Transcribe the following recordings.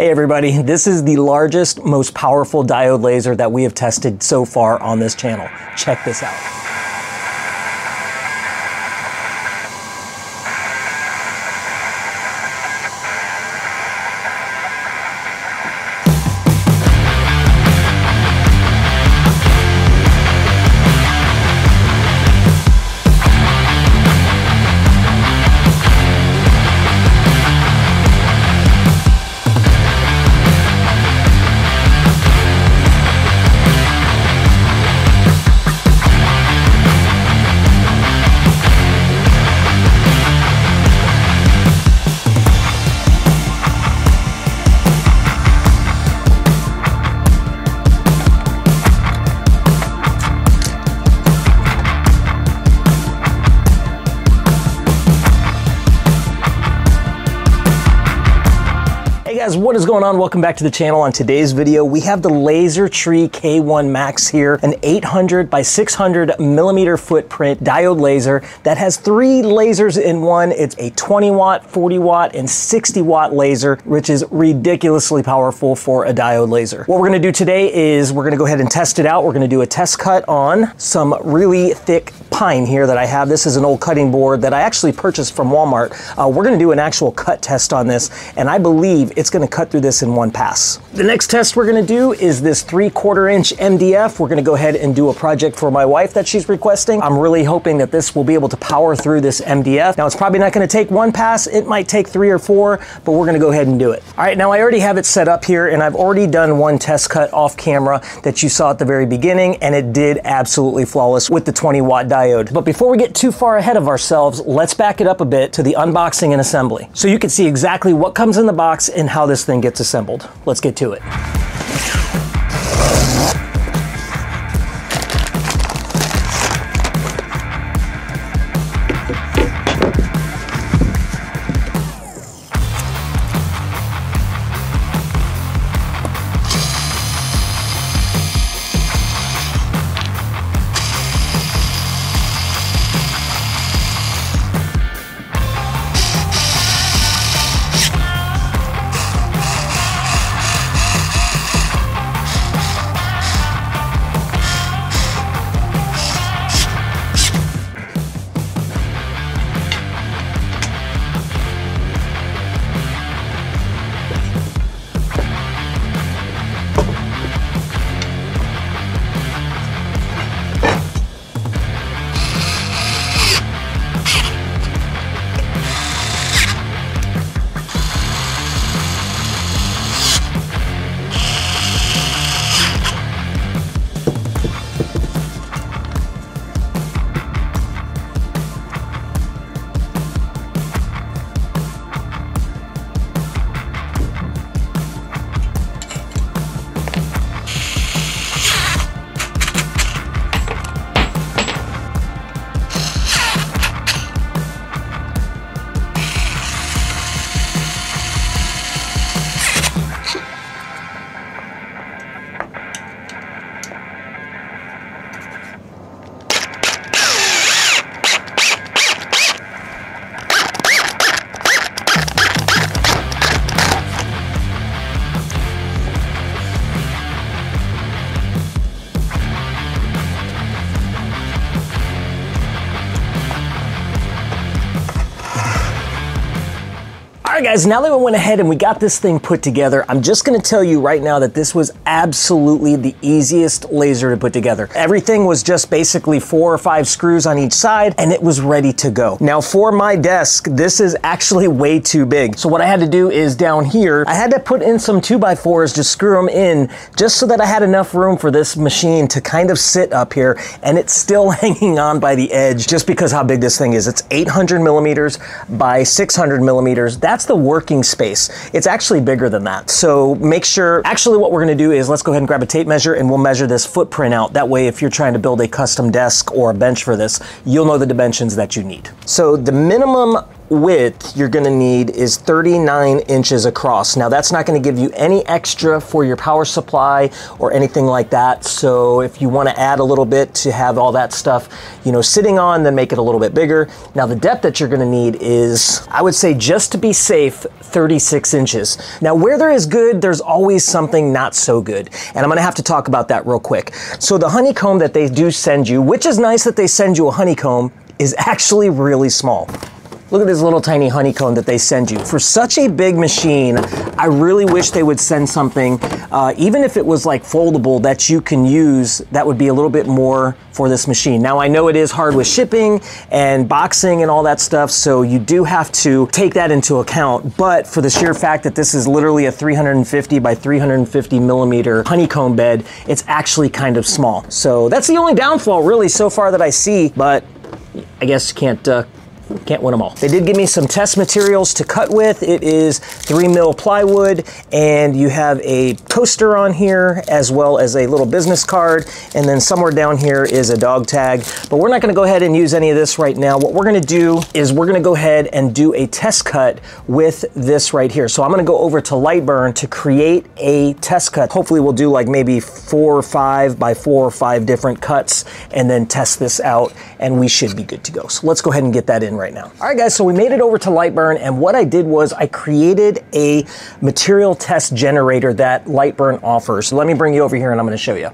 Hey everybody, this is the largest, most powerful diode laser that we have tested so far on this channel. Check this out. Guys, what is going on? Welcome back to the channel. On today's video, we have the LaserTree K1 Max here, an 800 by 600 millimeter footprint diode laser that has three lasers in one. It's a 20 watt, 40 watt, and 60 watt laser, which is ridiculously powerful for a diode laser. What we're gonna do today is we're gonna go ahead and test it out. We're gonna do a test cut on some really thick pine here that I have. This is an old cutting board that I actually purchased from Walmart. Uh, we're gonna do an actual cut test on this, and I believe it's going to cut through this in one pass. The next test we're going to do is this 3 quarter inch MDF. We're going to go ahead and do a project for my wife that she's requesting. I'm really hoping that this will be able to power through this MDF. Now it's probably not going to take one pass. It might take three or four, but we're going to go ahead and do it. All right, now I already have it set up here and I've already done one test cut off camera that you saw at the very beginning and it did absolutely flawless with the 20 watt diode. But before we get too far ahead of ourselves, let's back it up a bit to the unboxing and assembly. So you can see exactly what comes in the box and how this thing gets assembled. Let's get to it. Right, guys, now that we went ahead and we got this thing put together, I'm just gonna tell you right now that this was absolutely the easiest laser to put together. Everything was just basically four or five screws on each side and it was ready to go. Now for my desk, this is actually way too big. So what I had to do is down here, I had to put in some two by fours, to screw them in, just so that I had enough room for this machine to kind of sit up here and it's still hanging on by the edge just because how big this thing is. It's 800 millimeters by 600 millimeters. That's the working space. It's actually bigger than that. So make sure, actually what we're gonna do is let's go ahead and grab a tape measure and we'll measure this footprint out. That way, if you're trying to build a custom desk or a bench for this, you'll know the dimensions that you need. So the minimum width you're gonna need is 39 inches across. Now that's not gonna give you any extra for your power supply or anything like that. So if you wanna add a little bit to have all that stuff, you know, sitting on, then make it a little bit bigger. Now the depth that you're gonna need is, I would say just to be safe, 36 inches. Now where there is good, there's always something not so good. And I'm gonna have to talk about that real quick. So the honeycomb that they do send you, which is nice that they send you a honeycomb, is actually really small. Look at this little tiny honeycomb that they send you. For such a big machine, I really wish they would send something, uh, even if it was like foldable, that you can use that would be a little bit more for this machine. Now, I know it is hard with shipping and boxing and all that stuff, so you do have to take that into account. But for the sheer fact that this is literally a 350 by 350 millimeter honeycomb bed, it's actually kind of small. So that's the only downfall really so far that I see, but I guess you can't uh, can't win them all. They did give me some test materials to cut with. It is three mil plywood and you have a toaster on here as well as a little business card. And then somewhere down here is a dog tag, but we're not gonna go ahead and use any of this right now. What we're gonna do is we're gonna go ahead and do a test cut with this right here. So I'm gonna go over to Lightburn to create a test cut. Hopefully we'll do like maybe four or five by four or five different cuts and then test this out and we should be good to go. So let's go ahead and get that in right now. All right, guys, so we made it over to Lightburn, and what I did was I created a material test generator that Lightburn offers. So let me bring you over here and I'm gonna show you.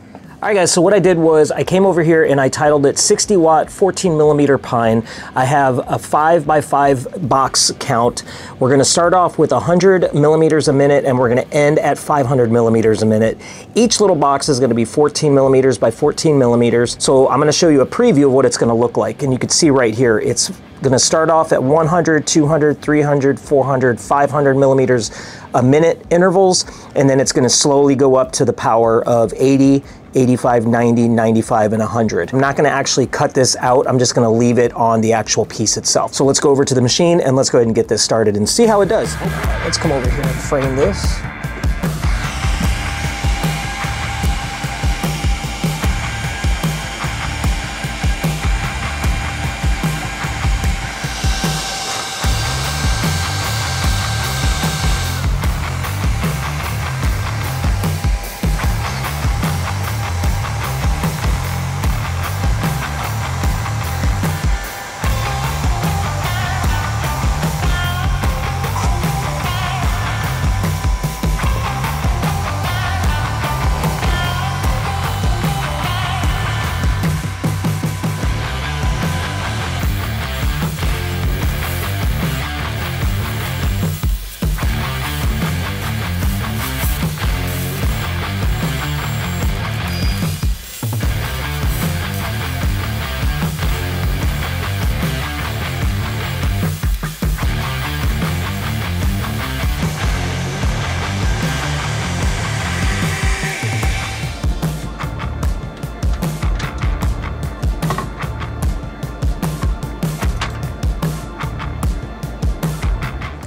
All right guys, so what I did was I came over here and I titled it 60 watt 14 millimeter pine. I have a five by five box count. We're gonna start off with 100 millimeters a minute and we're gonna end at 500 millimeters a minute. Each little box is gonna be 14 millimeters by 14 millimeters. So I'm gonna show you a preview of what it's gonna look like. And you can see right here, it's gonna start off at 100, 200, 300, 400, 500 millimeters a minute intervals, and then it's gonna slowly go up to the power of 80, 85, 90, 95, and 100. I'm not gonna actually cut this out. I'm just gonna leave it on the actual piece itself. So let's go over to the machine and let's go ahead and get this started and see how it does. Oh, let's come over here and frame this.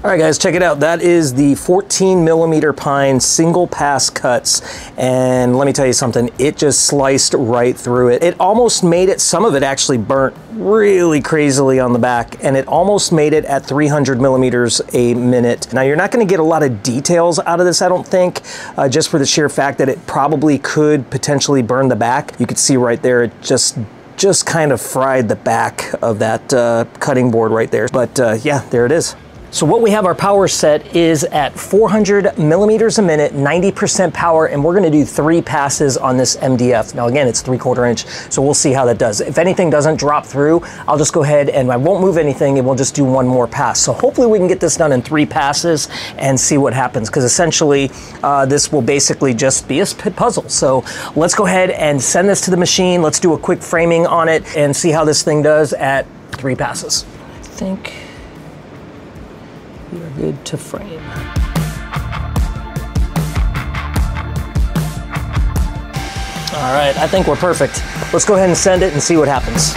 All right, guys, check it out. That is the 14 millimeter pine single pass cuts. And let me tell you something, it just sliced right through it. It almost made it, some of it actually burnt really crazily on the back, and it almost made it at 300 millimeters a minute. Now, you're not gonna get a lot of details out of this, I don't think, uh, just for the sheer fact that it probably could potentially burn the back. You could see right there, it just just kind of fried the back of that uh, cutting board right there. But uh, yeah, there it is. So what we have our power set is at 400 millimeters a minute, 90% power, and we're gonna do three passes on this MDF. Now again, it's three quarter inch, so we'll see how that does. If anything doesn't drop through, I'll just go ahead and I won't move anything and we'll just do one more pass. So hopefully we can get this done in three passes and see what happens, because essentially uh, this will basically just be a puzzle. So let's go ahead and send this to the machine. Let's do a quick framing on it and see how this thing does at three passes. I think are good to frame. All right, I think we're perfect. Let's go ahead and send it and see what happens.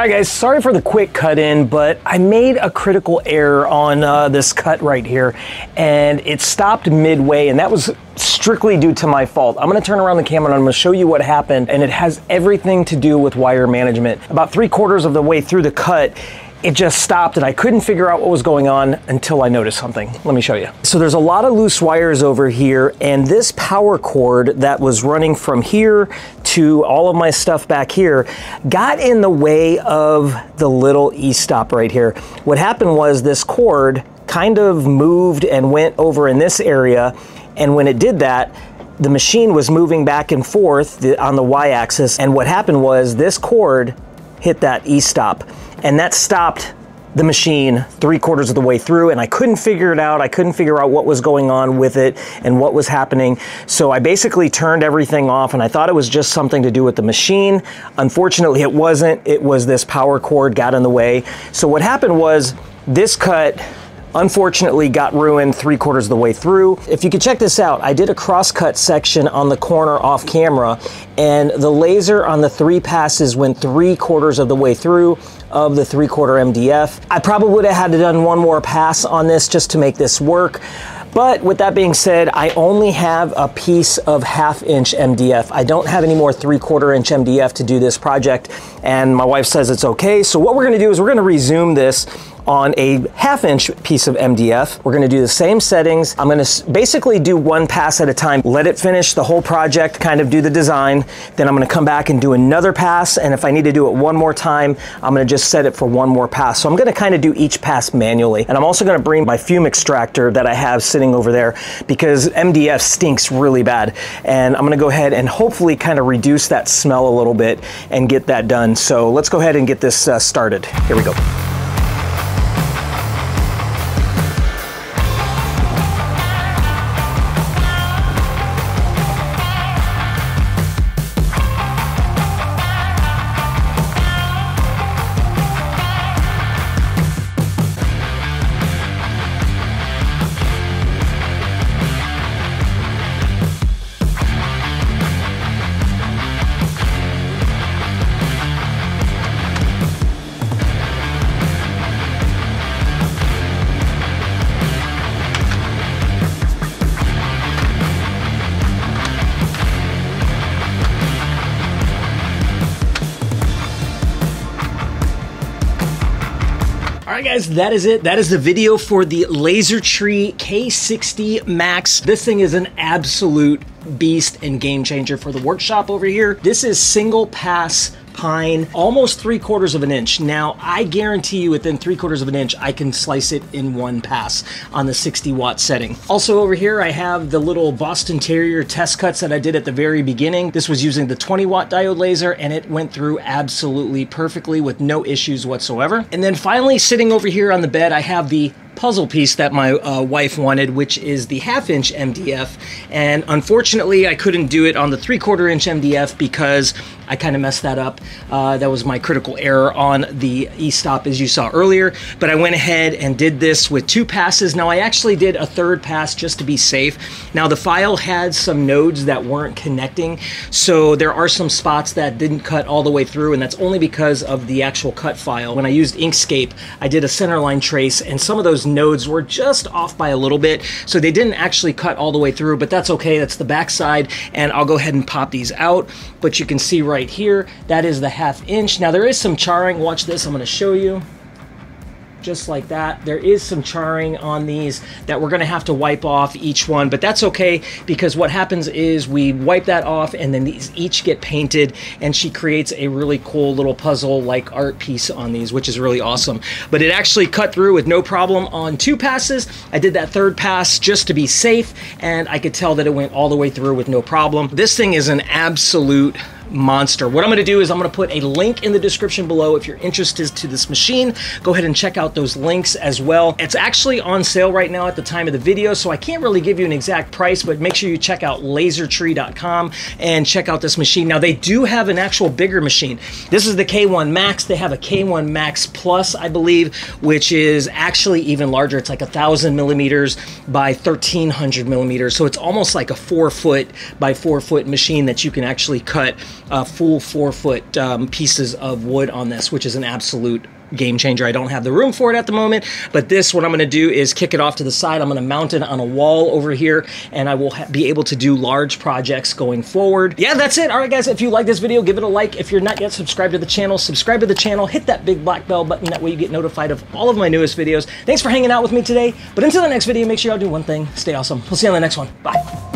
All right, guys, sorry for the quick cut in, but I made a critical error on uh, this cut right here, and it stopped midway, and that was strictly due to my fault. I'm gonna turn around the camera and I'm gonna show you what happened, and it has everything to do with wire management. About three quarters of the way through the cut, it just stopped and I couldn't figure out what was going on until I noticed something. Let me show you. So there's a lot of loose wires over here and this power cord that was running from here to all of my stuff back here got in the way of the little e-stop right here. What happened was this cord kind of moved and went over in this area and when it did that, the machine was moving back and forth on the y-axis and what happened was this cord hit that e-stop and that stopped the machine three quarters of the way through and I couldn't figure it out. I couldn't figure out what was going on with it and what was happening. So I basically turned everything off and I thought it was just something to do with the machine. Unfortunately, it wasn't. It was this power cord got in the way. So what happened was this cut unfortunately got ruined three quarters of the way through. If you could check this out, I did a crosscut section on the corner off camera and the laser on the three passes went three quarters of the way through of the three quarter MDF. I probably would have had to done one more pass on this just to make this work. But with that being said, I only have a piece of half inch MDF. I don't have any more three quarter inch MDF to do this project. And my wife says it's okay. So what we're gonna do is we're gonna resume this on a half inch piece of MDF. We're gonna do the same settings. I'm gonna basically do one pass at a time, let it finish the whole project, kind of do the design. Then I'm gonna come back and do another pass. And if I need to do it one more time, I'm gonna just set it for one more pass. So I'm gonna kind of do each pass manually. And I'm also gonna bring my fume extractor that I have sitting over there because MDF stinks really bad. And I'm gonna go ahead and hopefully kind of reduce that smell a little bit and get that done. So let's go ahead and get this uh, started. Here we go. Guys, that is it. That is the video for the Lasertree K60 Max. This thing is an absolute beast and game changer for the workshop over here. This is single pass pine, almost three quarters of an inch. Now, I guarantee you within three quarters of an inch, I can slice it in one pass on the 60 watt setting. Also over here, I have the little Boston Terrier test cuts that I did at the very beginning. This was using the 20 watt diode laser and it went through absolutely perfectly with no issues whatsoever. And then finally, sitting over here on the bed, I have the puzzle piece that my uh, wife wanted, which is the half inch MDF. And unfortunately, I couldn't do it on the three quarter inch MDF because I kind of messed that up. Uh, that was my critical error on the e-stop as you saw earlier. But I went ahead and did this with two passes. Now I actually did a third pass just to be safe. Now the file had some nodes that weren't connecting. So there are some spots that didn't cut all the way through and that's only because of the actual cut file. When I used Inkscape, I did a centerline trace and some of those nodes were just off by a little bit, so they didn't actually cut all the way through, but that's okay. That's the back side, and I'll go ahead and pop these out. But you can see right here, that is the half inch. Now there is some charring. Watch this. I'm going to show you just like that. There is some charring on these that we're going to have to wipe off each one, but that's okay because what happens is we wipe that off and then these each get painted and she creates a really cool little puzzle like art piece on these, which is really awesome. But it actually cut through with no problem on two passes. I did that third pass just to be safe and I could tell that it went all the way through with no problem. This thing is an absolute monster. What I'm going to do is I'm going to put a link in the description below if you're interested to this machine. Go ahead and check out those links as well. It's actually on sale right now at the time of the video, so I can't really give you an exact price, but make sure you check out lasertree.com and check out this machine. Now, they do have an actual bigger machine. This is the K1 Max. They have a K1 Max Plus, I believe, which is actually even larger. It's like a thousand millimeters by 1300 millimeters. So it's almost like a four foot by four foot machine that you can actually cut uh, full four foot um, pieces of wood on this, which is an absolute game changer. I don't have the room for it at the moment, but this, what I'm gonna do is kick it off to the side. I'm gonna mount it on a wall over here, and I will be able to do large projects going forward. Yeah, that's it. All right, guys, if you like this video, give it a like. If you're not yet subscribed to the channel, subscribe to the channel, hit that big black bell button. That way you get notified of all of my newest videos. Thanks for hanging out with me today. But until the next video, make sure y'all do one thing, stay awesome. We'll see you on the next one. Bye.